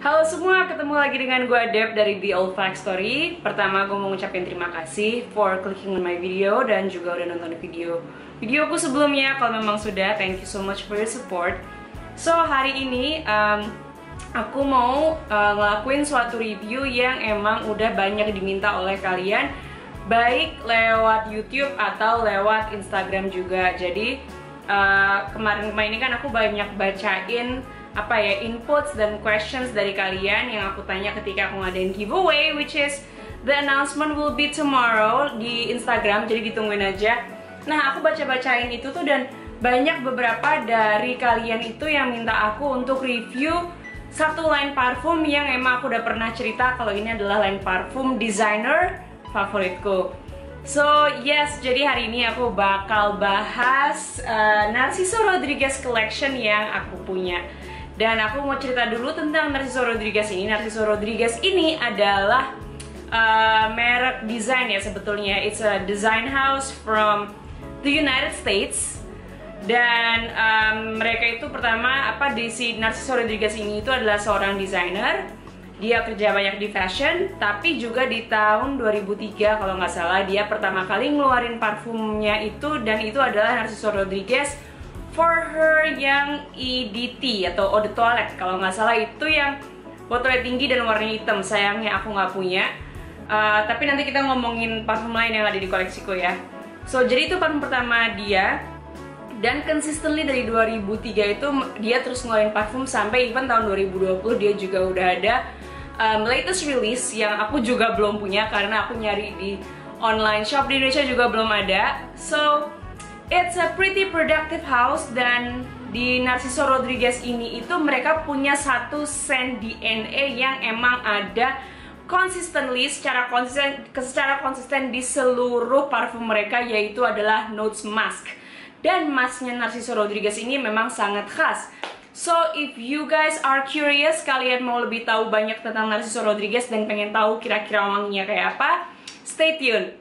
Halo semua, ketemu lagi dengan gue Deb dari The Old Fact Story. Pertama gue mau ngucapin terima kasih for clicking on my video dan juga udah nonton video videoku sebelumnya. Kalau memang sudah, thank you so much for your support. So hari ini um, aku mau uh, ngelakuin suatu review yang emang udah banyak diminta oleh kalian Baik lewat YouTube atau lewat Instagram juga. Jadi uh, kemarin-kemarin ini kan aku banyak bacain apa ya inputs dan questions dari kalian yang aku tanya ketika aku ngadain giveaway which is the announcement will be tomorrow di Instagram jadi ditungguin aja. Nah aku baca-bacain itu tuh dan banyak beberapa dari kalian itu yang minta aku untuk review satu line parfum yang emang aku udah pernah cerita kalau ini adalah line parfum designer favoritku. So yes, jadi hari ini aku bakal bahas uh, Narciso Rodriguez Collection yang aku punya dan aku mau cerita dulu tentang Narciso Rodriguez ini. Narciso Rodriguez ini adalah uh, merek desain ya sebetulnya. It's a design house from the United States. Dan um, mereka itu pertama apa di si Narciso Rodriguez ini itu adalah seorang desainer. Dia kerja banyak di fashion, tapi juga di tahun 2003 kalau nggak salah dia pertama kali ngeluarin parfumnya itu dan itu adalah Narciso Rodriguez for her yang EDT atau eau de toilette. Kalau nggak salah itu yang botolnya tinggi dan warnanya hitam. Sayangnya aku nggak punya. Uh, tapi nanti kita ngomongin parfum lain yang ada di koleksiku ya. So jadi itu parfum pertama dia. Dan consistently dari 2003 itu dia terus ngeluarin parfum sampai even tahun 2020 dia juga udah ada um, latest release yang aku juga belum punya karena aku nyari di online shop di Indonesia juga belum ada. So It's a pretty productive house dan di Narciso Rodriguez ini itu mereka punya satu scent DNA yang emang ada consistently secara konsisten secara konsisten di seluruh parfum mereka yaitu adalah notes mask. Dan masknya Narciso Rodriguez ini memang sangat khas. So if you guys are curious kalian mau lebih tahu banyak tentang Narciso Rodriguez dan pengen tahu kira-kira wanginya kayak apa stay tuned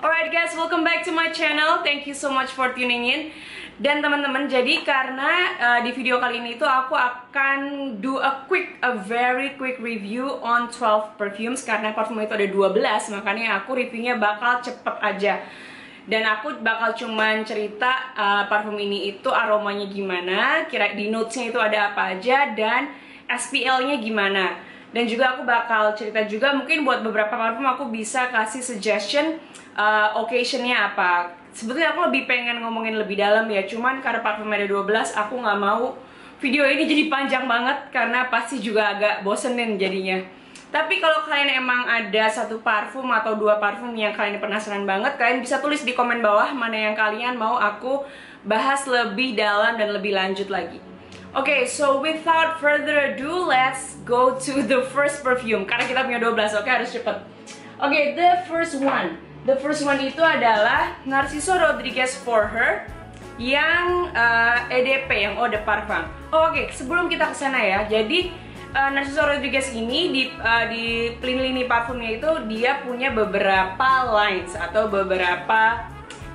Alright guys, welcome back to my channel. Thank you so much for tuning in. Dan teman-teman, jadi karena uh, di video kali ini tuh aku akan do a quick, a very quick review on 12 perfumes karena parfum itu ada 12, makanya aku reviewnya bakal cepet aja. Dan aku bakal cuman cerita uh, parfum ini itu aromanya gimana, kira di notesnya itu ada apa aja, dan SPL-nya gimana. Dan juga aku bakal cerita juga mungkin buat beberapa parfum aku bisa kasih suggestion uh, occasionnya apa sebetulnya aku lebih pengen ngomongin lebih dalam ya cuman karena parfum ada 12 aku nggak mau video ini jadi panjang banget karena pasti juga agak bosenin jadinya tapi kalau kalian emang ada satu parfum atau dua parfum yang kalian penasaran banget kalian bisa tulis di komen bawah mana yang kalian mau aku bahas lebih dalam dan lebih lanjut lagi Oke, okay, so without further ado, let's go to the first perfume. Karena kita punya 12, oke okay, harus cepet. Oke, okay, the first one. The first one itu adalah Narciso Rodriguez for Her yang uh, eh, EDP yang Eau de Parfum. Oh, Oke, okay. sebelum kita ke sana ya. Jadi uh, Narciso Rodriguez ini di uh, di lini parfumnya itu dia punya beberapa lines atau beberapa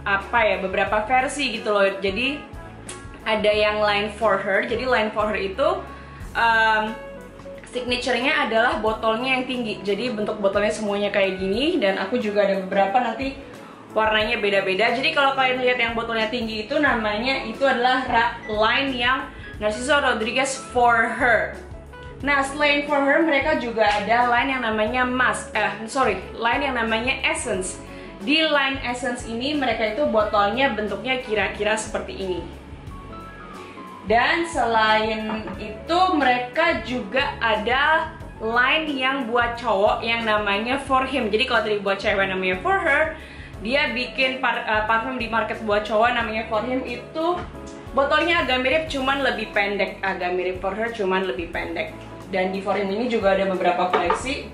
apa ya, beberapa versi gitu loh. Jadi ada yang line for her. Jadi line for her itu um, signaturenya adalah botolnya yang tinggi. Jadi bentuk botolnya semuanya kayak gini dan aku juga ada beberapa nanti warnanya beda-beda. Jadi kalau kalian lihat yang botolnya tinggi itu namanya itu adalah line yang Narciso Rodriguez for her. Nah selain for her mereka juga ada line yang namanya mask eh sorry line yang namanya essence. Di line essence ini mereka itu botolnya bentuknya kira-kira seperti ini dan selain itu mereka juga ada line yang buat cowok yang namanya for him. Jadi kalau tadi buat cewek namanya for her, dia bikin par uh, parfum di market buat cowok namanya for him itu botolnya agak mirip cuman lebih pendek. Agak mirip for her cuman lebih pendek. Dan di for him ini juga ada beberapa koleksi.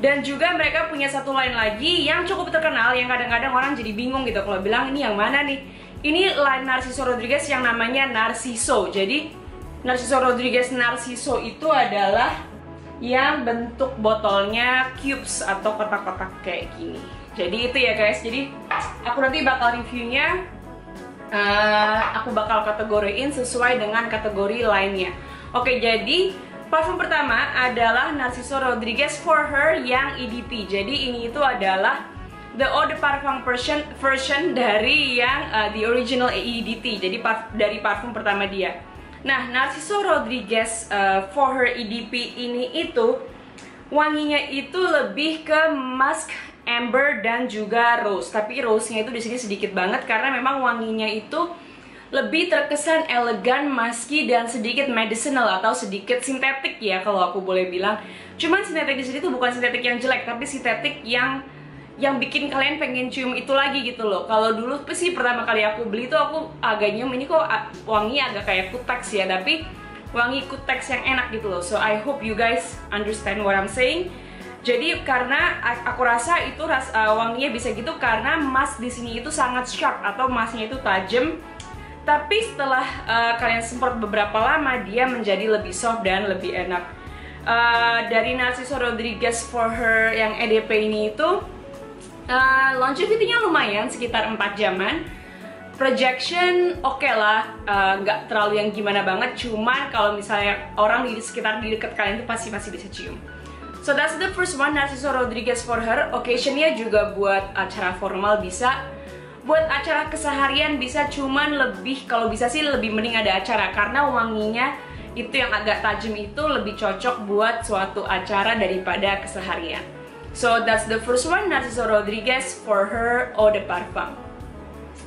Dan juga mereka punya satu line lagi yang cukup terkenal yang kadang-kadang orang jadi bingung gitu kalau bilang ini yang mana nih ini line Narciso Rodriguez yang namanya Narciso. Jadi Narciso Rodriguez Narciso itu adalah yang bentuk botolnya cubes atau kotak-kotak kayak gini. Jadi itu ya guys. Jadi aku nanti bakal reviewnya. Uh, aku bakal kategoriin sesuai dengan kategori lainnya. Oke, jadi Parfum pertama adalah Narciso Rodriguez For Her yang EDP. Jadi ini itu adalah the Eau de Parfum version, version dari yang uh, the original EDT. Jadi parf dari parfum pertama dia. Nah, Narciso Rodriguez uh, For Her EDP ini itu wanginya itu lebih ke musk, amber dan juga rose. Tapi rose-nya itu di sini sedikit banget karena memang wanginya itu lebih terkesan elegan, musky dan sedikit medicinal atau sedikit sintetik ya kalau aku boleh bilang. Cuman sintetik di sini tuh bukan sintetik yang jelek, tapi sintetik yang yang bikin kalian pengen cium itu lagi gitu loh. Kalau dulu sih pertama kali aku beli tuh aku agak nyium ini kok wangi agak kayak kutex ya, tapi wangi kutex yang enak gitu loh. So I hope you guys understand what I'm saying. Jadi karena aku rasa itu ras, uh, wanginya bisa gitu karena emas di sini itu sangat sharp atau emasnya itu tajam tapi setelah uh, kalian semprot beberapa lama, dia menjadi lebih soft dan lebih enak. Uh, dari Narciso Rodriguez for her yang EDP ini itu uh, longevity-nya lumayan sekitar 4 jaman. Projection oke okay lah, nggak uh, terlalu yang gimana banget. Cuman kalau misalnya orang di sekitar di dekat kalian itu pasti pasti bisa cium. So that's the first one Narciso Rodriguez for her. Occasionnya juga buat acara formal bisa buat acara keseharian bisa cuman lebih kalau bisa sih lebih mending ada acara karena wanginya itu yang agak tajam itu lebih cocok buat suatu acara daripada keseharian. So that's the first one, Narciso Rodriguez for her eau de parfum.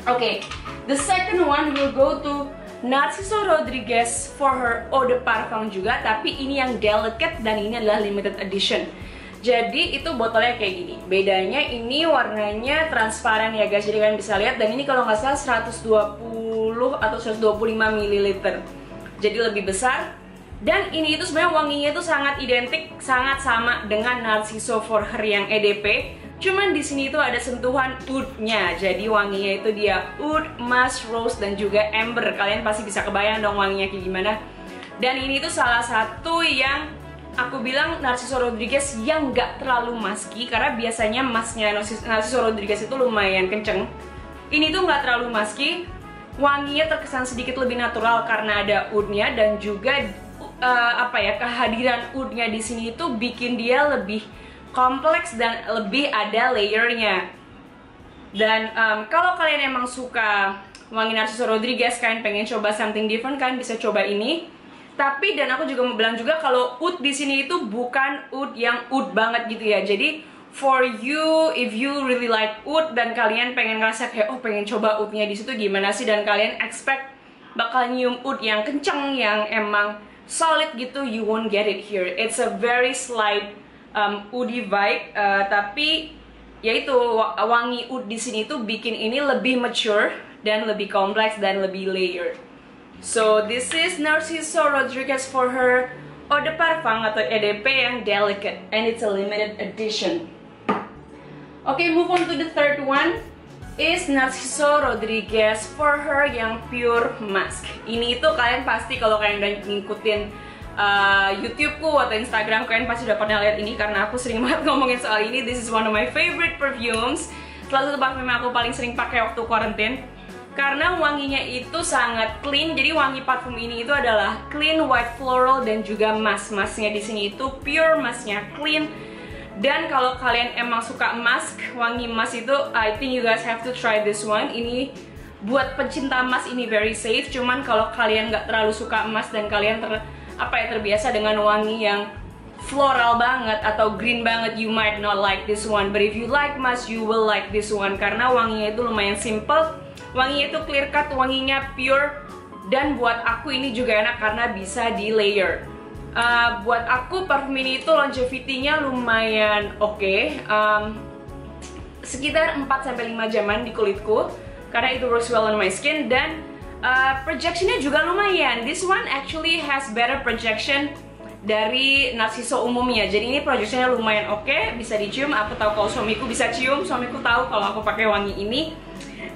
Okay, the second one will go to Narciso Rodriguez for her eau de parfum juga, tapi ini yang delicate dan ini adalah limited edition. Jadi itu botolnya kayak gini. Bedanya ini warnanya transparan ya guys. Jadi kalian bisa lihat dan ini kalau nggak salah 120 atau 125 ml. Jadi lebih besar. Dan ini itu sebenarnya wanginya itu sangat identik, sangat sama dengan Narciso for Her yang EDP. Cuman di sini itu ada sentuhan oud-nya. Jadi wanginya itu dia oud, musk, rose dan juga amber. Kalian pasti bisa kebayang dong wanginya kayak gimana. Dan ini tuh salah satu yang aku bilang Narciso Rodriguez yang nggak terlalu musky karena biasanya masnya Narciso Rodriguez itu lumayan kenceng ini tuh nggak terlalu musky wanginya terkesan sedikit lebih natural karena ada oudnya dan juga uh, apa ya kehadiran oudnya di sini itu bikin dia lebih kompleks dan lebih ada layernya. Dan um, kalau kalian emang suka wangi Narciso Rodriguez kalian pengen coba something different kalian bisa coba ini. Tapi dan aku juga mau bilang juga kalau oud di sini itu bukan oud yang oud banget gitu ya. Jadi for you if you really like oud dan kalian pengen ngerasa kayak oh pengen coba oudnya di situ gimana sih? Dan kalian expect bakal nyium oud yang kenceng yang emang solid gitu you won't get it here. It's a very slight um, woody vibe uh, tapi yaitu wangi oud di sini tuh bikin ini lebih mature dan lebih kompleks dan lebih layered. So this is Narciso Rodriguez for her Eau de Parfum atau EDP yang delicate and it's a limited edition. Okay, move on to the third one is Narciso Rodriguez for her yang pure mask. Ini itu kalian pasti kalau kalian udah ngikutin uh, YouTubeku atau Instagram kalian pasti udah pernah lihat ini karena aku sering banget ngomongin soal ini. This is one of my favorite perfumes. Salah satu parfum yang aku paling sering pakai waktu quarantine karena wanginya itu sangat clean jadi wangi parfum ini itu adalah clean white floral dan juga mask masknya di sini itu pure masknya clean dan kalau kalian emang suka mask wangi mask itu I think you guys have to try this one. Ini buat pencinta emas ini very safe. Cuman kalau kalian nggak terlalu suka emas dan kalian ter, apa ya terbiasa dengan wangi yang floral banget atau green banget you might not like this one. But if you like mask you will like this one. Karena wanginya itu lumayan simple. Wanginya itu clear cut, wanginya pure. Dan buat aku ini juga enak karena bisa di layer. Uh, buat aku parfum ini itu longevity-nya lumayan oke. Okay. Um, sekitar 4 5 jaman di kulitku karena itu works well on my skin dan uh, projectionnya juga lumayan. This one actually has better projection dari Narciso umumnya. Jadi ini projectionnya lumayan oke, okay, bisa dicium. Aku tahu kalau suamiku bisa cium, suamiku tahu kalau aku pakai wangi ini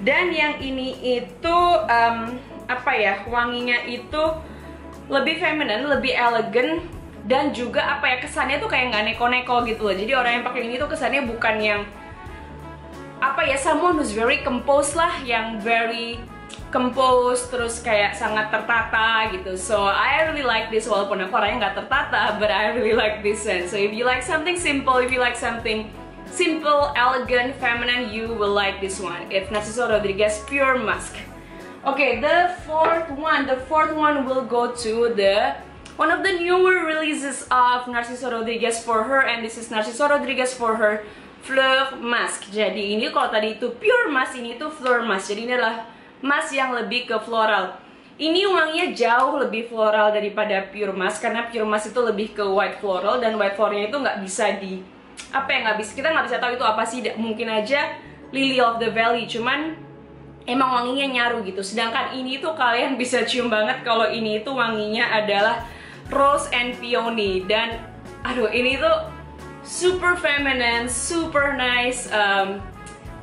dan yang ini itu um, apa ya wanginya itu lebih feminine lebih elegan dan juga apa ya kesannya tuh kayak nggak neko-neko gitu loh. Jadi orang yang pakai ini tuh kesannya bukan yang apa ya someone who's very composed lah yang very compose terus kayak sangat tertata gitu. So I really like this walaupun aku orangnya nggak tertata but I really like this scent so if you like something simple if you like something simple elegant feminine you will like this one. It's Narciso Rodriguez Pure Musk okay the fourth one. The fourth one will go to the one of the newer releases of Narciso Rodriguez for her and this is Narciso Rodriguez for her Fleur Mask. Jadi ini kalau tadi itu Pure Mask ini itu Fleur Mask. Jadi ini adalah mask yang lebih ke floral. Ini wanginya jauh lebih floral daripada pure mask karena pure mask itu lebih ke white floral dan white floralnya itu nggak bisa di apa ya nggak bisa kita nggak bisa tahu itu apa sih mungkin aja lily of the valley. Cuman emang wanginya nyaru gitu. Sedangkan ini tuh kalian bisa cium banget kalau ini itu wanginya adalah rose and peony. Dan aduh ini tuh super feminine super nice um,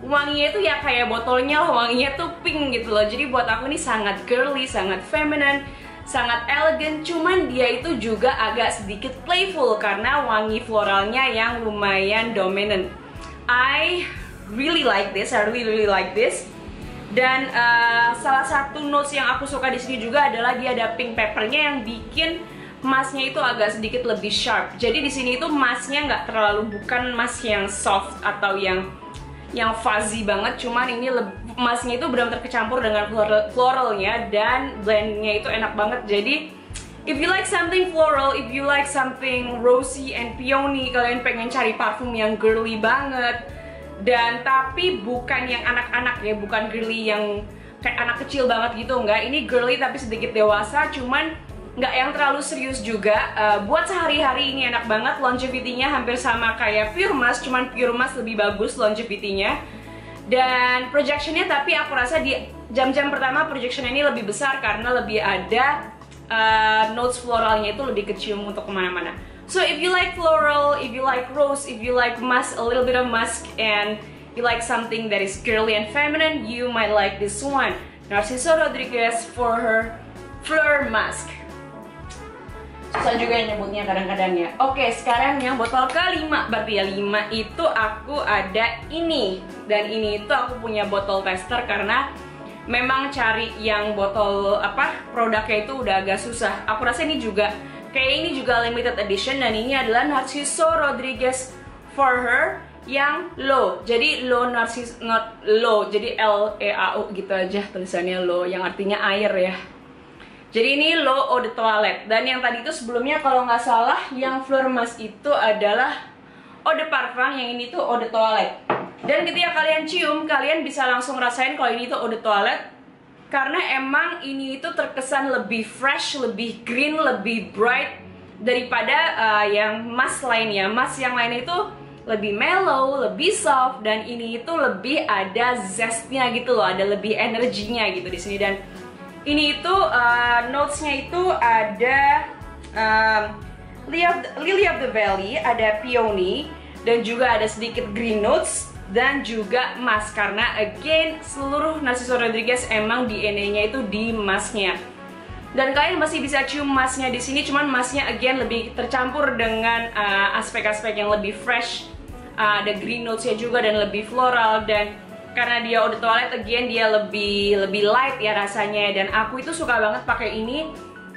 wanginya itu ya kayak botolnya loh wanginya tuh pink gitu loh. Jadi buat aku ini sangat girly sangat feminine sangat elegan cuman dia itu juga agak sedikit playful karena wangi floralnya yang lumayan dominant. I really like this I really really like this dan uh, salah satu notes yang aku suka di sini juga adalah dia ada pink peppernya yang bikin masnya itu agak sedikit lebih sharp. Jadi di sini itu masnya nggak terlalu bukan mas yang soft atau yang yang fuzzy banget. Cuman ini emasnya itu benar-benar dengan floral floralnya dan blendnya itu enak banget. Jadi if you like something floral if you like something rosy and peony kalian pengen cari parfum yang girly banget dan tapi bukan yang anak-anak ya bukan girly yang kayak anak kecil banget gitu enggak. Ini girly tapi sedikit dewasa cuman nggak yang terlalu serius juga. Uh, buat sehari-hari ini enak banget longevity-nya hampir sama kayak Pure Mask cuman Pure Mask lebih bagus longevity-nya. Dan projectionnya tapi aku rasa di jam-jam pertama projection ini lebih besar karena lebih ada uh, notes floralnya itu lebih kecium untuk ke mana-mana so if you like floral, if you like rose, if you like musk, a little bit of musk and you like something that is girly and feminine you might like this one. Narciso Rodriguez for her Fleur Mask susah juga yang nyebutnya kadang-kadang ya. Oke sekarang yang botol kelima. Berarti ya lima itu aku ada ini. Dan ini itu aku punya botol tester karena memang cari yang botol apa produknya itu udah agak susah. Aku rasa ini juga kayak ini juga limited edition dan ini adalah Narciso Rodriguez for her yang low. Jadi low narcis not low jadi L E A U gitu aja tulisannya low yang artinya air ya. Jadi ini low eau de toilette dan yang tadi itu sebelumnya kalau nggak salah yang Fleur Mas itu adalah eau de parfum yang ini tuh eau de toilette. Dan ketika kalian cium, kalian bisa langsung rasain kalau ini tuh eau de toilette karena emang ini itu terkesan lebih fresh, lebih green, lebih bright daripada uh, yang mas lainnya. Mas yang lain itu lebih mellow, lebih soft dan ini itu lebih ada zestnya gitu loh, ada lebih energinya gitu di sini dan ini itu uh, notesnya itu ada um, Lily of the Valley, ada Peony, dan juga ada sedikit green notes dan juga emas karena again seluruh Narciso Rodriguez emang DNA-nya itu di emasnya. Dan kalian masih bisa cium emasnya di sini, cuman emasnya again lebih tercampur dengan uh, aspek-aspek uh, yang lebih fresh. Uh, ada green notes-nya juga dan lebih floral dan karena dia udah toilet again dia lebih lebih light ya rasanya dan aku itu suka banget pakai ini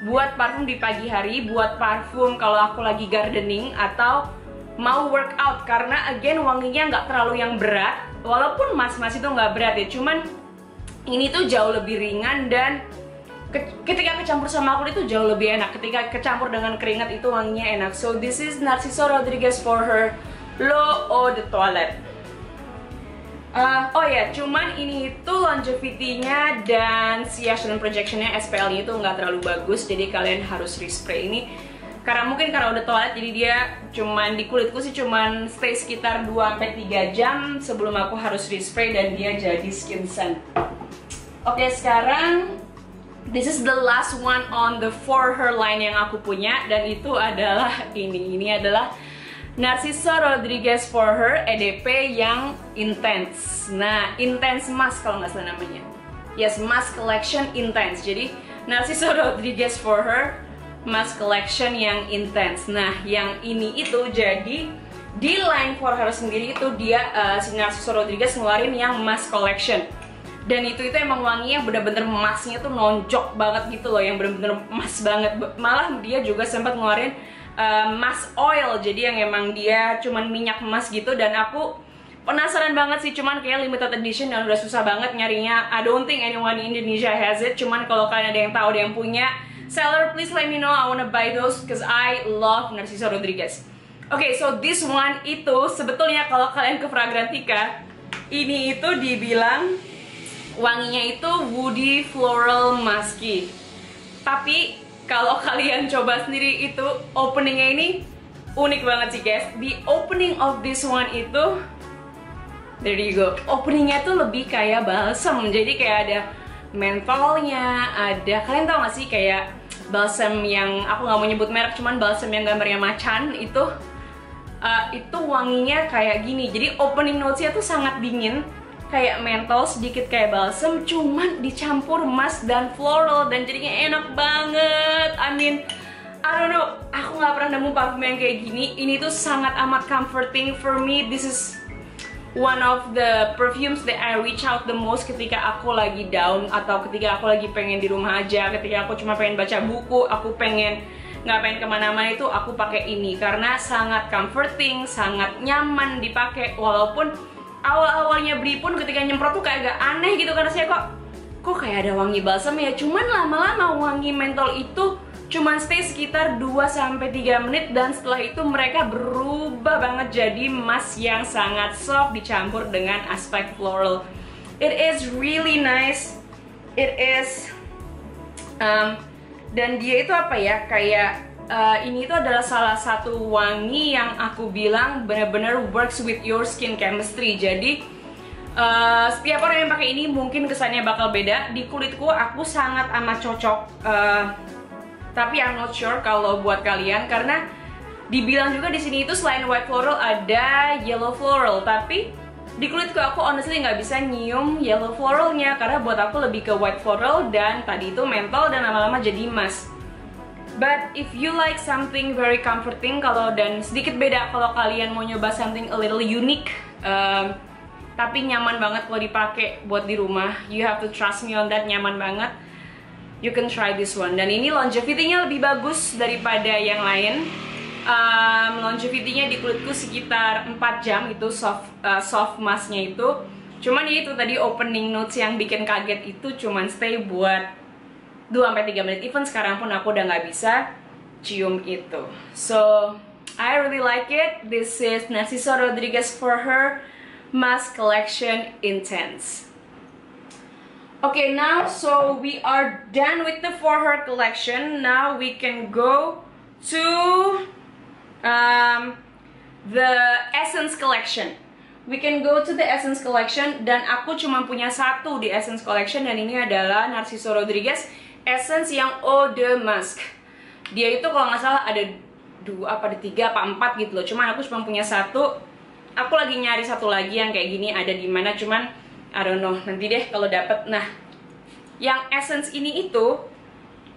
buat parfum di pagi hari buat parfum kalau aku lagi gardening atau mau workout karena again wanginya nggak terlalu yang berat. Walaupun mas-mas itu nggak berat ya cuman ini tuh jauh lebih ringan dan ketika kecampur sama kulit itu jauh lebih enak. Ketika kecampur dengan keringat itu wanginya enak. So this is Narciso Rodriguez for her L'eau Eau de Toilette Uh, oh ya, cuman ini itu longevity-nya dan si action projection-nya SPL itu nggak terlalu bagus, jadi kalian harus respray ini karena mungkin karena udah toilet jadi dia cuman di kulitku sih cuman stay sekitar 2-3 jam sebelum aku harus respray dan dia jadi skin scent. Oke, sekarang this is the last one on the for her line yang aku punya dan itu adalah ini. Ini adalah Narciso Rodriguez for her EDP yang intense. Nah, intense mask kalau nggak salah namanya. Yes, mask collection intense. Jadi Narciso Rodriguez for her mask collection yang intense. Nah, yang ini itu jadi di line for her sendiri itu dia uh, si Narciso Rodriguez ngeluarin yang mask collection. dan itu itu emang wangi yang bener-bener emasnya tuh nonjok banget gitu loh yang bener-bener emas banget. Malah dia juga sempat ngeluarin uh, mask oil. Jadi yang emang dia cuman minyak emas gitu. Dan aku penasaran banget sih cuman kayak limited edition dan udah susah banget nyarinya. I don't think anyone in Indonesia has it. Cuman kalau kalian ada yang tahu ada yang punya seller please let me know I wanna buy those cause I love Narciso Rodriguez Oke, okay, so this one itu sebetulnya kalau kalian ke Fragrantica, ini itu dibilang wanginya itu woody floral musky. Tapi kalau kalian coba sendiri itu openingnya ini unik banget sih guys. The opening of this one itu, there you go. Openingnya tuh lebih kayak balsam, jadi kayak ada mentolnya, ada kalian tau gak sih kayak balsam yang aku nggak mau nyebut merek, cuman balsam yang gambarnya macan itu uh, itu wanginya kayak gini. Jadi opening notesnya tuh sangat dingin kayak mentol sedikit kayak balsam cuman dicampur emas dan floral dan jadinya enak banget. I mean I don't know aku nggak pernah nemu parfum yang kayak gini. Ini tuh sangat amat comforting for me. This is one of the perfumes that I reach out the most ketika aku lagi down atau ketika aku lagi pengen di rumah aja. Ketika aku cuma pengen baca buku aku pengen nggak pengen ke mana-mana itu aku pakai ini. Karena sangat comforting, sangat nyaman dipakai. Walaupun awal-awalnya beli pun ketika nyemprot tuh kayak agak aneh gitu karena saya kok kok kayak ada wangi balsam ya? Cuman lama-lama wangi mentol itu cuman stay sekitar 2-3 menit dan setelah itu mereka berubah banget jadi emas yang sangat soft dicampur dengan aspek floral. It is really nice. It is um, dan dia itu apa ya? Kayak uh, ini itu adalah salah satu wangi yang aku bilang benar-benar works with your skin chemistry. Jadi uh, setiap orang yang pakai ini mungkin kesannya bakal beda. Di kulitku aku sangat amat cocok uh, tapi I'm not sure kalau buat kalian karena dibilang juga di sini itu selain white floral ada yellow floral tapi di kulitku aku honestly nggak bisa nyium yellow floralnya karena buat aku lebih ke white floral dan tadi itu mentol dan lama-lama jadi emas. But if you like something very comforting kalau dan sedikit beda kalau kalian mau nyoba something a little unique um, tapi nyaman banget kalau dipakai buat di rumah. You have to trust me on that nyaman banget. You can try this one dan ini longevity-nya lebih bagus daripada yang lain um, longevity-nya di kulitku sekitar 4 jam itu soft uh, soft masknya itu. Cuman ya itu tadi opening notes yang bikin kaget itu cuman stay buat 2-3 menit. Even sekarang pun aku udah nggak bisa cium itu. So I really like it. This is Narciso Rodriguez for her mask collection intense. Okay, now so we are done with the for her collection. Now we can go to um, the Essence Collection. We can go to the Essence Collection dan aku cuma punya satu di Essence Collection dan ini adalah Narciso Rodriguez Essence yang Eau de Musk. Dia itu kalau nggak salah ada dua apa ada tiga apa empat gitu loh. Cuman aku cuma punya satu. Aku lagi nyari satu lagi yang kayak gini ada di mana cuman I don't know nanti deh kalau dapet. Nah, yang Essence ini itu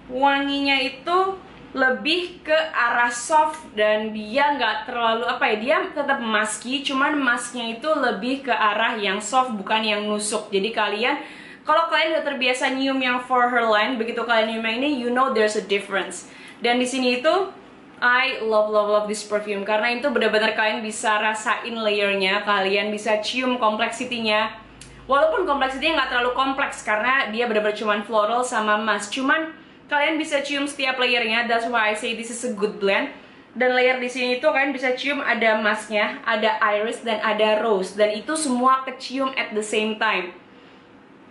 wanginya itu lebih ke arah soft dan dia nggak terlalu apa ya dia tetap maski cuman masknya itu lebih ke arah yang soft bukan yang nusuk. Jadi kalian kalau kalian udah terbiasa nyium yang for her line begitu kalian nyium yang ini you know there's a difference. Dan di sini itu I love love love this perfume karena itu benar-benar kalian bisa rasain layernya kalian bisa cium kompleksitinya. Walaupun kompleksitinya nggak terlalu kompleks karena dia benar-benar cuman floral sama mask cuman kalian bisa cium setiap layernya that's why I say this is a good blend dan layer di sini itu kalian bisa cium ada masknya, ada iris dan ada rose dan itu semua kecium at the same time.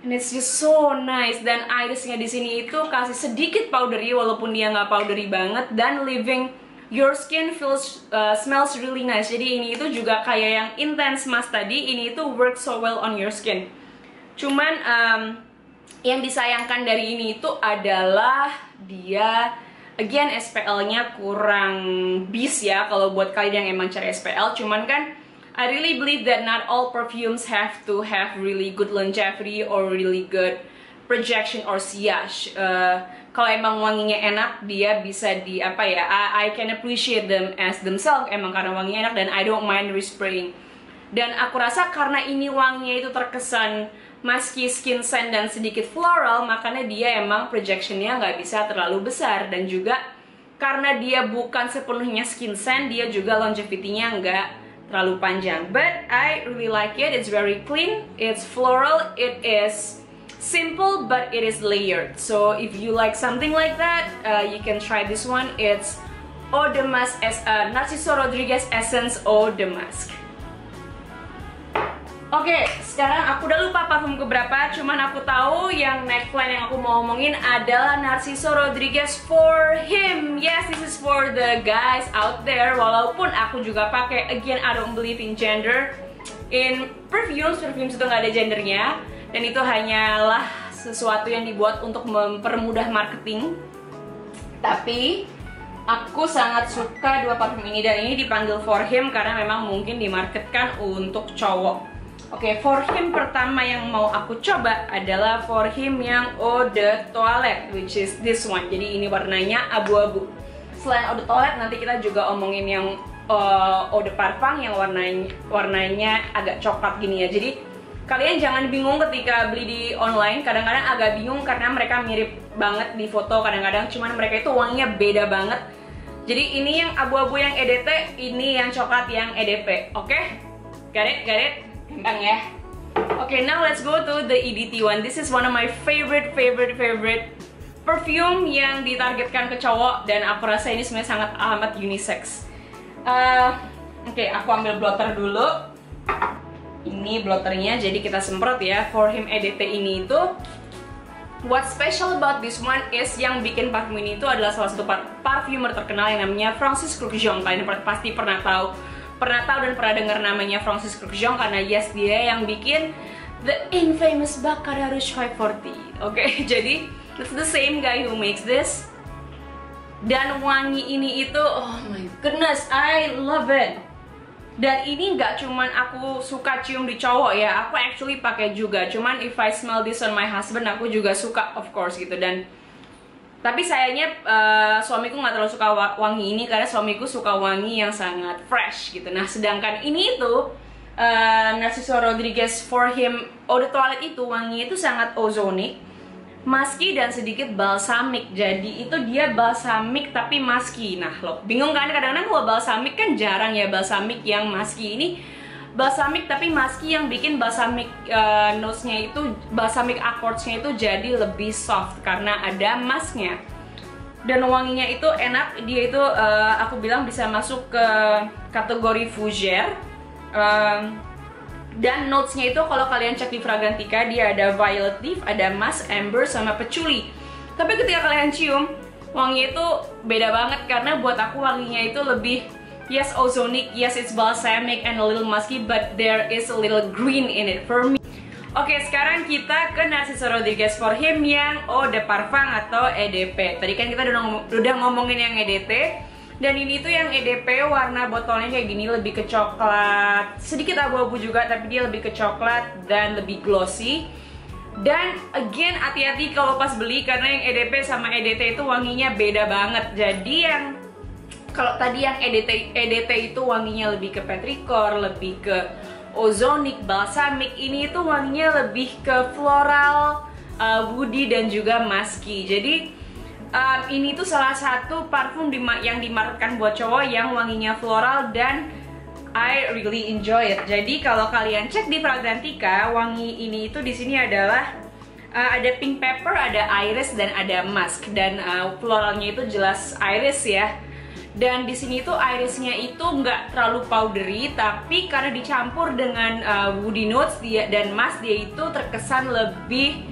And it's just so nice dan irisnya di sini itu kasih sedikit powdery walaupun dia nggak powdery banget dan leaving your skin feels uh, smells really nice. Jadi ini itu juga kayak yang intense mask tadi, ini itu works so well on your skin. Cuman um, yang disayangkan dari ini itu adalah dia again SPL-nya kurang bis ya kalau buat kalian yang emang cari SPL cuman kan I really believe that not all perfumes have to have really good longevity or really good projection or sillage. Uh, kalau emang wanginya enak, dia bisa di apa ya? I, I can appreciate them as themselves emang karena wanginya enak dan I don't mind respraying. Dan aku rasa karena ini wanginya itu terkesan Meski skin scent dan sedikit floral, makanya dia emang projectionnya nggak bisa terlalu besar dan juga karena dia bukan sepenuhnya skin scent, dia juga longevity-nya nggak terlalu panjang. But I really like it. It's very clean. It's floral. It is simple, but it is layered. So if you like something like that, uh, you can try this one. It's Eau de Masque, uh, Narciso Rodriguez Essence Eau de. Oke, sekarang aku udah lupa parfum keberapa, cuman aku tahu yang next line yang aku mau omongin adalah Narciso Rodriguez for him. Yes, this is for the guys out there. Walaupun aku juga pakai, again, I don't believe in gender. In perfumes, perfumes itu nggak ada gendernya, dan itu hanyalah sesuatu yang dibuat untuk mempermudah marketing. Tapi aku sangat suka dua parfum ini dan ini dipanggil for him karena memang mungkin dimarketkan untuk cowok. Oke, okay, for him pertama yang mau aku coba adalah for him yang eau de toilette, which is this one. Jadi ini warnanya abu-abu. Selain eau de toilette, nanti kita juga omongin yang uh, eau de parfum yang warnanya warnanya agak coklat gini ya. Jadi kalian jangan bingung ketika beli di online. Kadang-kadang agak bingung karena mereka mirip banget di foto. Kadang-kadang cuman mereka itu wanginya beda banget. Jadi ini yang abu-abu yang EDT, ini yang coklat yang EDP. Oke? Okay? Got it? Got it? Gampang ya okay, now let's go to the EDT one. This is one of my favorite, favorite, favorite perfume yang ditargetkan ke cowok dan aku rasa ini sebenarnya sangat amat unisex. Uh, Oke, okay, aku ambil blotter dulu. Ini blotternya, jadi kita semprot ya. For him EDT ini itu What special about this one is yang bikin parfum ini itu adalah salah satu parfumer terkenal yang namanya Francis Kurkdjian. Kalian pasti pernah tahu pernah tahu dan pernah dengar namanya Francis Kurkdjian karena yes dia yang bikin the infamous Baccarat Rouge 540 oke okay? jadi it's the same guy who makes this. Dan wangi ini itu oh my goodness I love it. Dan ini nggak cuman aku suka cium di cowok ya aku actually pakai juga. Cuman if I smell this on my husband aku juga suka of course gitu. Dan tapi sayangnya uh, suamiku nggak terlalu suka wangi ini karena suamiku suka wangi yang sangat fresh gitu. Nah sedangkan ini itu uh, Narciso Rodriguez for him eau de toilet itu wangi itu sangat ozonic, musky dan sedikit balsamic. Jadi itu dia balsamic tapi musky. Nah lo bingung kan kadang-kadang kalau balsamic kan jarang ya balsamic yang musky ini balsamic tapi musky yang bikin balsamic uh, notes-nya itu balsamic accords-nya itu jadi lebih soft karena ada masknya dan wanginya itu enak dia itu uh, aku bilang bisa masuk ke kategori fougere um, dan notes-nya itu kalau kalian cek di Fragrantica dia ada violet leaf, ada musk, amber, sama patchouli. Tapi ketika kalian cium wangi itu beda banget karena buat aku wanginya itu lebih yes ozonic, yes it's balsamic and a little musky, but there is a little green in it for me. Oke, sekarang kita ke Narciso Rodriguez for him yang Eau de Parfum atau EDP. Tadi kan kita udah ngomongin yang EDT, dan ini tuh yang EDP warna botolnya kayak gini lebih ke coklat, sedikit abu-abu juga, tapi dia lebih ke coklat dan lebih glossy. Dan again hati-hati kalau pas beli karena yang EDP sama EDT itu wanginya beda banget. Jadi yang kalau tadi yang EDT EDT itu wanginya lebih ke petrichor, lebih ke ozonic, balsamic, ini itu wanginya lebih ke floral, uh, woody dan juga musky. Jadi um, ini tuh salah satu parfum di yang dimarketkan buat cowok yang wanginya floral dan I really enjoy it. Jadi kalau kalian cek di Fragrantica, wangi ini itu di sini adalah uh, ada pink pepper, ada iris dan ada musk dan uh, floralnya itu jelas iris ya dan di sini tuh irisnya itu nggak terlalu powdery tapi karena dicampur dengan uh, woody notes dia dan mas dia itu terkesan lebih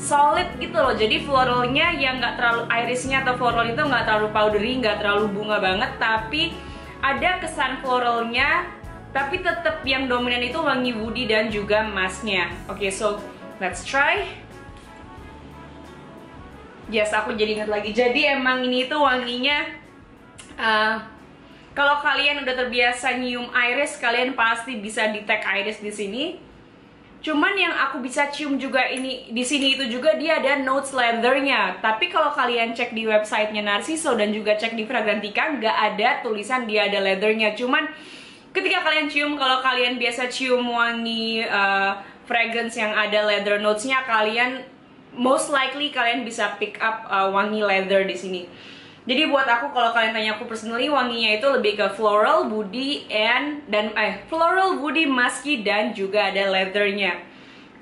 solid gitu loh. Jadi floralnya yang nggak terlalu irisnya atau floral itu nggak terlalu powdery nggak terlalu bunga banget tapi ada kesan floralnya tapi tetap yang dominan itu wangi woody dan juga masnya. Oke okay, so let's try. Yes aku jadi ingat lagi. Jadi emang ini tuh wanginya Uh, kalau kalian udah terbiasa nyium iris, kalian pasti bisa detect iris di sini. Cuman yang aku bisa cium juga ini di sini itu juga dia ada notes leathernya. Tapi kalau kalian cek di websitenya Narciso dan juga cek di Fragrantica nggak ada tulisan dia ada leathernya. Cuman ketika kalian cium, kalau kalian biasa cium wangi uh, fragrance yang ada leather notes-nya kalian most likely kalian bisa pick up uh, wangi leather di sini. Jadi buat aku kalau kalian tanya aku personally wanginya itu lebih ke floral, woody, and dan eh floral, woody, musky dan juga ada leathernya.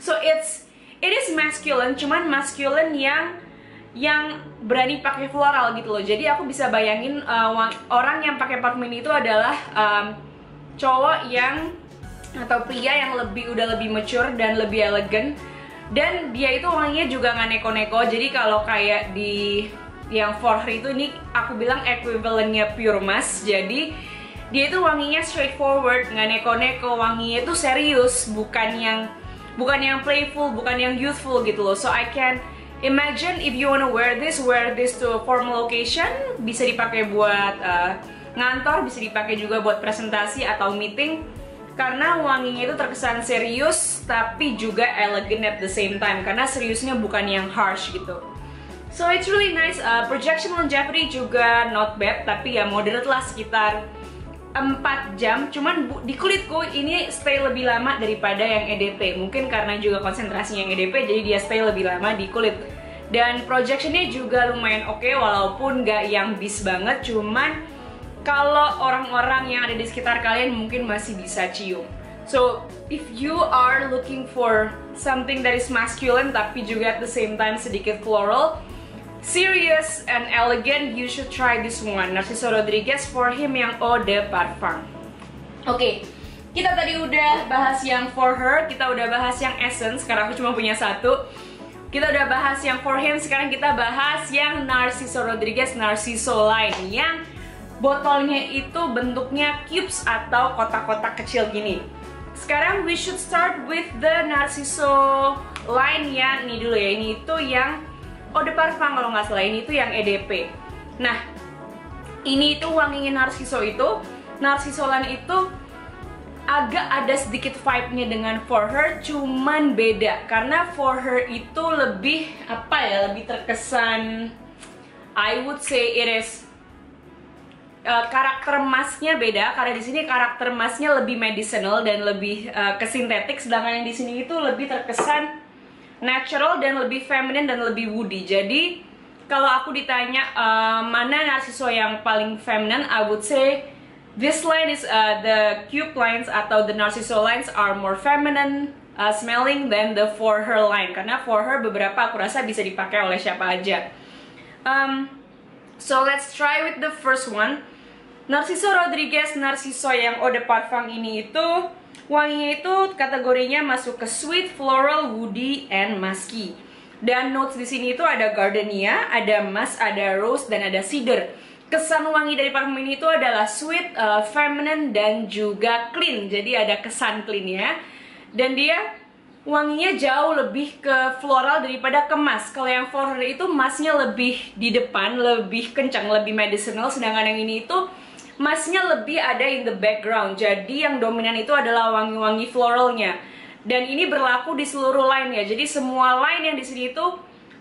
So it's it is masculine, cuman masculine yang yang berani pakai floral gitu loh. Jadi aku bisa bayangin uh, orang yang pakai parfum ini itu adalah um, cowok yang atau pria yang lebih udah lebih mature dan lebih elegan dan dia itu wanginya juga nggak neko-neko jadi kalau kayak di yang for her itu ini aku bilang equivalentnya pure mask jadi dia itu wanginya straightforward nggak neko-neko wanginya itu serius bukan yang bukan yang playful bukan yang youthful gitu loh. So I can imagine if you wanna wear this wear this to a formal location bisa dipakai buat uh, ngantor bisa dipakai juga buat presentasi atau meeting. Karena wanginya itu terkesan serius tapi juga elegan at the same time. Karena seriusnya bukan yang harsh gitu so it's really nice. Uh, projection longevity juga not bad tapi ya moderate lah sekitar 4 jam. Cuman bu, di kulitku ini stay lebih lama daripada yang EDP mungkin karena juga konsentrasinya yang EDP jadi dia stay lebih lama di kulit. Dan projectionnya juga lumayan oke okay, walaupun gak yang bis banget. Cuman kalau orang-orang yang ada di sekitar kalian mungkin masih bisa cium. So, if you are looking for something that is masculine tapi juga at the same time sedikit floral, serious and elegant, you should try this one. Narciso Rodriguez for him yang Eau de Parfum. Oke, okay, kita tadi udah bahas yang for her, kita udah bahas yang essence, karena aku cuma punya satu. Kita udah bahas yang for him, sekarang kita bahas yang Narciso Rodriguez Narciso line yang botolnya itu bentuknya cubes atau kotak-kotak kecil gini. Sekarang we should start with the Narciso line ya. Ini dulu ya, ini itu yang Eau de Parfum kalau nggak salah, ini itu yang EDP. Nah, ini itu wanginya Narciso itu, Narciso line itu agak ada sedikit vibe-nya dengan For Her, cuman beda. Karena For Her itu lebih apa ya, lebih terkesan I would say it is uh, karakter emasnya beda. Karena di sini karakter emasnya lebih medicinal dan lebih uh, ke sintetik sedangkan yang di sini itu lebih terkesan natural dan lebih feminine dan lebih woody. Jadi kalau aku ditanya uh, mana narciso yang paling feminine, I would say this line is uh, the cube lines atau the narciso lines are more feminine uh, smelling than the for her line karena for her beberapa aku rasa bisa dipakai oleh siapa aja. Um, so let's try with the first one. Narciso Rodriguez Narciso yang Eau de Parfum ini itu wanginya itu kategorinya masuk ke sweet, floral, woody, and musky. Dan notes di sini itu ada gardenia, ada musk, ada rose, dan ada cedar. Kesan wangi dari parfum ini itu adalah sweet, uh, feminine, dan juga clean. Jadi ada kesan clean ya. Dan dia wanginya jauh lebih ke floral daripada ke mask. Kalau yang floral itu masknya lebih di depan, lebih kencang, lebih medicinal. Sedangkan yang ini itu Masnya lebih ada in the background. Jadi yang dominan itu adalah wangi-wangi floralnya. Dan ini berlaku di seluruh line ya. Jadi semua line yang di sini itu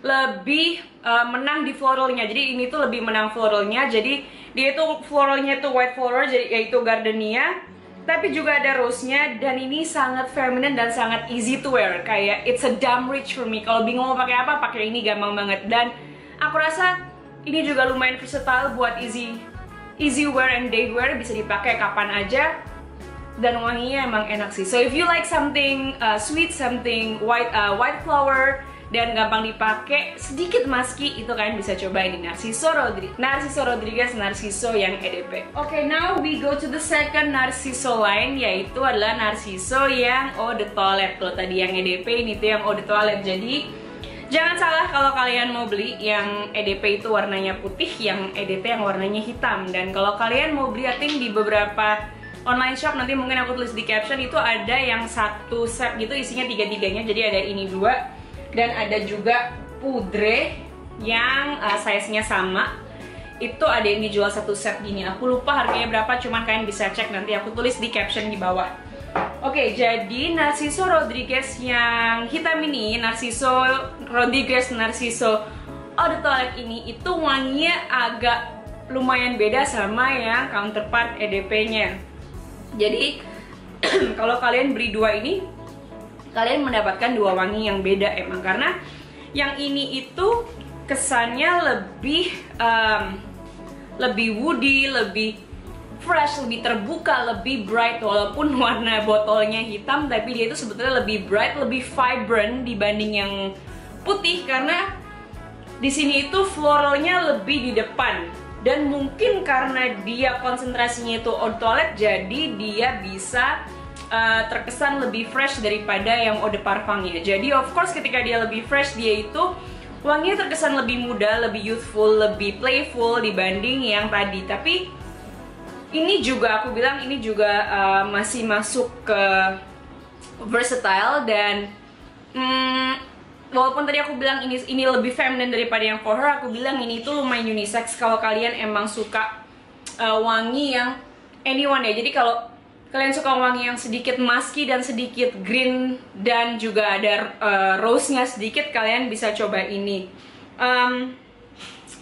lebih uh, menang di floralnya. Jadi ini tuh lebih menang floralnya. Jadi dia itu floralnya itu white floral jadi yaitu gardenia. Tapi juga ada rose-nya dan ini sangat feminine dan sangat easy to wear. Kayak it's a damn rich for me. Kalau bingung mau pakai apa, pakai ini gampang banget. Dan aku rasa ini juga lumayan versatile buat easy easy wear and day wear bisa dipakai kapan aja dan wanginya emang enak sih. So if you like something uh, sweet, something white uh, white flower dan gampang dipakai, sedikit musky itu kalian bisa coba ini Narciso Rodriguez, Narciso Rodriguez Narciso yang EDP. Oke, okay, now we go to the second Narciso line yaitu adalah Narciso yang Eau de Toilette. Kalau tadi yang EDP ini tuh yang Eau de Toilette. Jadi Jangan salah kalau kalian mau beli yang EDP itu warnanya putih, yang EDP yang warnanya hitam. Dan kalau kalian mau beli, I think di beberapa online shop nanti mungkin aku tulis di caption itu ada yang satu set gitu isinya tiga-tiganya. Jadi ada ini dua dan ada juga pudre yang uh, size-nya sama. Itu ada yang dijual satu set gini. Aku lupa harganya berapa, cuman kalian bisa cek nanti aku tulis di caption di bawah. Oke, jadi Narciso Rodriguez yang hitam ini, Narciso Rodriguez Narciso Eau de Toilette ini itu wanginya agak lumayan beda sama yang counterpart EDP-nya. Jadi kalau kalian beli dua ini, kalian mendapatkan dua wangi yang beda emang karena yang ini itu kesannya lebih um, lebih woody, lebih fresh, lebih terbuka, lebih bright walaupun warna botolnya hitam tapi dia itu sebetulnya lebih bright, lebih vibrant dibanding yang putih karena di sini itu floralnya lebih di depan. Dan mungkin karena dia konsentrasinya itu eau toilet jadi dia bisa uh, terkesan lebih fresh daripada yang eau de parfumnya. Jadi of course ketika dia lebih fresh dia itu wanginya terkesan lebih muda, lebih youthful, lebih playful dibanding yang tadi. Tapi ini juga aku bilang ini juga uh, masih masuk ke versatile dan hmm, walaupun tadi aku bilang ini ini lebih feminine daripada yang for her, aku bilang ini tuh lumayan unisex kalau kalian emang suka uh, wangi yang anyone ya. Jadi kalau kalian suka wangi yang sedikit musky dan sedikit green dan juga ada uh, rose-nya sedikit, kalian bisa coba ini. Um,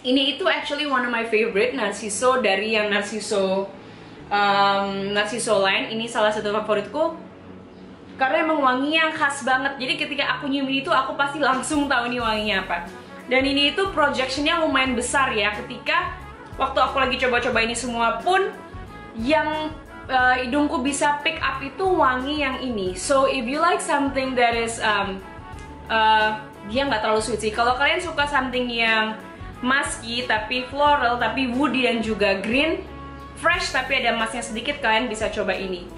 ini itu actually one of my favorite Narciso dari yang Narciso um, Narciso line. Ini salah satu favoritku. Karena emang wangi yang khas banget. Jadi ketika aku nyium itu aku pasti langsung tahu ini wanginya apa. Dan ini itu projectionnya lumayan besar ya. Ketika waktu aku lagi coba-coba ini semua pun yang uh, hidungku bisa pick up itu wangi yang ini. So if you like something that is um, uh, dia nggak terlalu sweet sih. Kalau kalian suka something yang musky tapi floral tapi woody dan juga green fresh tapi ada emasnya sedikit kalian bisa coba ini.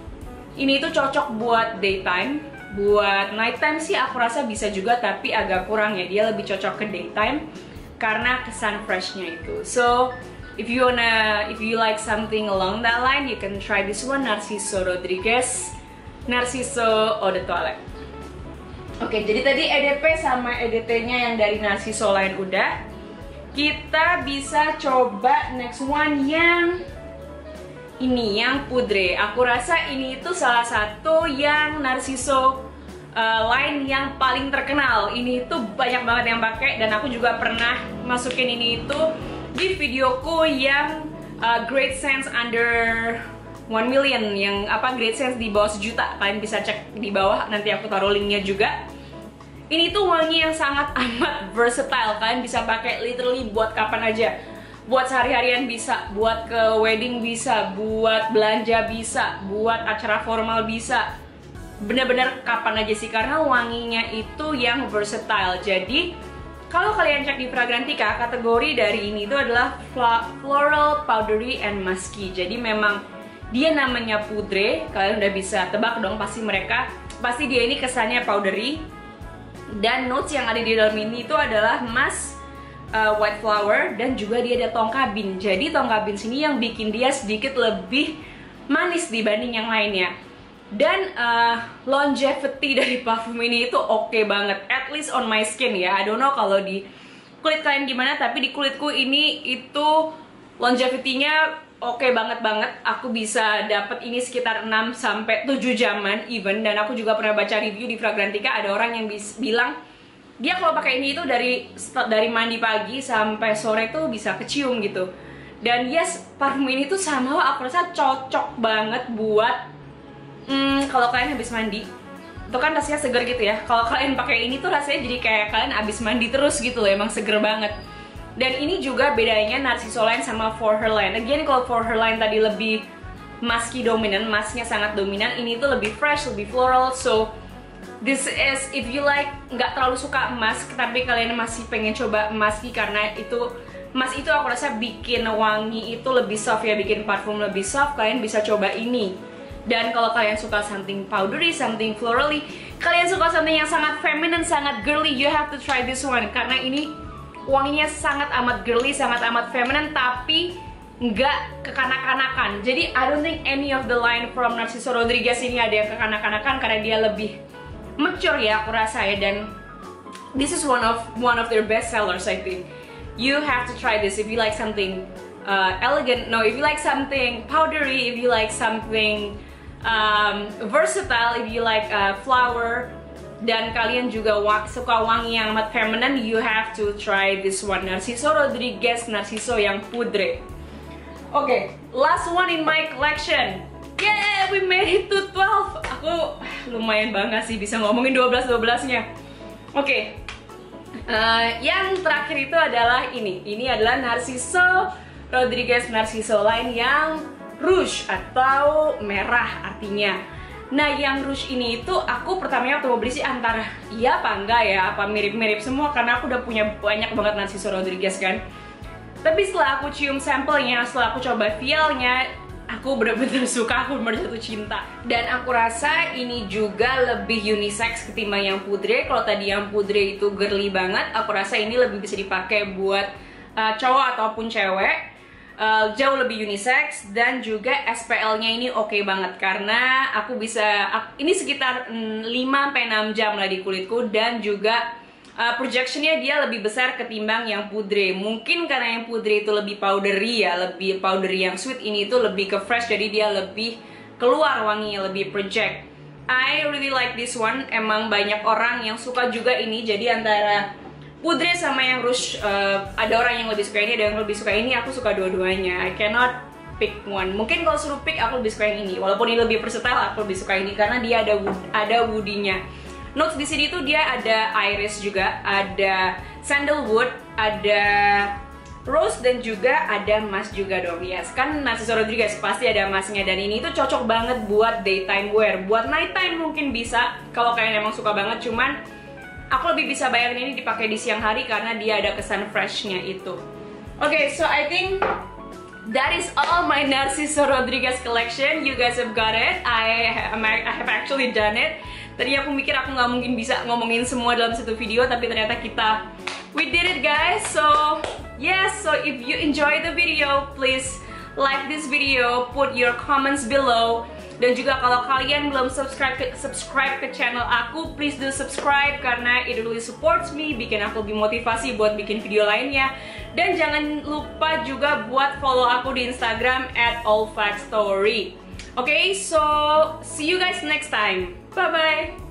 Ini itu cocok buat daytime. Buat nighttime sih aku rasa bisa juga tapi agak kurang ya. Dia lebih cocok ke daytime karena kesan freshnya itu. So if you wanna if you like something along that line you can try this one Narciso Rodriguez. Narciso Eau de Toilette Oke, jadi tadi EDP sama EDT nya yang dari Narciso line udah. Kita bisa coba next one yang ini yang pudre. Aku rasa ini itu salah satu yang Narciso uh, line yang paling terkenal. Ini itu banyak banget yang pakai dan aku juga pernah masukin ini itu di videoku yang uh, Great Sense Under 1 million yang apa Great Sense di bawah sejuta kalian bisa cek di bawah nanti aku taruh linknya juga ini tuh wangi yang sangat amat versatile kalian bisa pakai literally buat kapan aja buat sehari-harian bisa, buat ke wedding bisa, buat belanja bisa, buat acara formal bisa. Bener-bener kapan aja sih karena wanginya itu yang versatile. Jadi kalau kalian cek di Fragrantica, kategori dari ini itu adalah floral, powdery, and musky. Jadi memang dia namanya pudre, kalian udah bisa tebak dong pasti mereka, pasti dia ini kesannya powdery. Dan notes yang ada di dalam ini itu adalah musk, uh, white flower dan juga dia ada tongkabin. Jadi tongkabin sini yang bikin dia sedikit lebih manis dibanding yang lainnya. Dan uh, longevity dari parfum ini itu oke okay banget, at least on my skin ya. I don't know kalau di kulit kalian gimana, tapi di kulitku ini itu longevity-nya oke okay banget banget. Aku bisa dapat ini sekitar 6 sampai 7 jaman even dan aku juga pernah baca review di Fragrantica ada orang yang bilang dia kalau pakai ini itu dari dari mandi pagi sampai sore tuh bisa kecium gitu. Dan yes parfum ini tuh sama aku rasa cocok banget buat hmm, kalau kalian habis mandi. Itu kan rasanya seger gitu ya. Kalau kalian pakai ini tuh rasanya jadi kayak kalian habis mandi terus gitu loh emang seger banget. Dan ini juga bedanya Narciso Line sama For Her Line again kalau For Her Line tadi lebih musky dominan, masknya sangat dominan ini tuh lebih fresh, lebih floral so this is if you like nggak terlalu suka emas tapi kalian masih pengen coba emas karena itu emas itu aku rasa bikin wangi itu lebih soft ya bikin parfum lebih soft kalian bisa coba ini. Dan kalau kalian suka something powdery, something florally kalian suka something yang sangat feminine, sangat girly you have to try this one. Karena ini wanginya sangat amat girly, sangat amat feminine tapi nggak kekanak-kanakan. Jadi I don't think any of the line from Narciso Rodriguez ini ada yang kekanak-kanakan karena dia lebih mature ya aku rasa ya. Dan this is one of one of their best sellers I think. You have to try this if you like something uh, elegant. No if you like something powdery if you like something um, versatile if you like uh, flower. Dan kalian juga suka wangi yang amat feminine you have to try this one. Narciso Rodriguez Narciso yang pudre. Oke okay, last one in my collection. Yeah we made it to 12 aku lumayan bangga sih bisa ngomongin 12-12-nya. Oke, uh, yang terakhir itu adalah ini. Ini adalah Narciso Rodriguez Narciso lain yang rouge atau merah artinya. Nah yang rouge ini itu aku pertamanya waktu mau beli sih antara iya apa enggak ya, apa mirip-mirip semua karena aku udah punya banyak banget Narciso Rodriguez kan. Tapi setelah aku cium sampelnya, setelah aku coba feelnya, aku bener-bener suka, aku bener jatuh cinta. Dan aku rasa ini juga lebih unisex ketimbang yang pudre. Kalau tadi yang pudre itu girly banget, aku rasa ini lebih bisa dipakai buat uh, cowok ataupun cewek uh, jauh lebih unisex dan juga SPL-nya ini oke okay banget karena aku bisa ini sekitar mm, 5 sampai 6 jam lah di kulitku dan juga uh, projectionnya dia lebih besar ketimbang yang pudre. Mungkin karena yang pudre itu lebih powdery ya, lebih powdery yang sweet ini itu lebih ke fresh jadi dia lebih keluar wanginya, lebih project. I really like this one. Emang banyak orang yang suka juga ini. Jadi antara pudre sama yang rouge uh, ada orang yang lebih suka ini ada yang lebih suka ini aku suka dua-duanya I cannot pick one mungkin kalau suruh pick aku lebih suka yang ini walaupun ini lebih versatile aku lebih suka ini karena dia ada wood, ada woodinya notes di sini tuh dia ada iris juga ada sandalwood ada rose dan juga ada emas juga dong yes kan Narciso Rodriguez pasti ada emasnya dan ini tuh cocok banget buat daytime wear buat nighttime mungkin bisa kalau kalian emang suka banget cuman aku lebih bisa bayangin ini dipakai di siang hari karena dia ada kesan freshnya itu. Oke, okay, so I think that is all my Narciso Rodriguez collection. You guys have got it. I, I have actually done it. Tadi aku mikir aku nggak mungkin bisa ngomongin semua dalam satu video, tapi ternyata kita we did it guys. So yes, so if you enjoy the video, please like this video, put your comments below. Dan juga kalau kalian belum subscribe ke, subscribe ke channel aku, please do subscribe karena it really supports me, bikin aku lebih motivasi buat bikin video lainnya. Dan jangan lupa juga buat follow aku di Instagram at allfactstory. Okay, so see you guys next time. Bye-bye!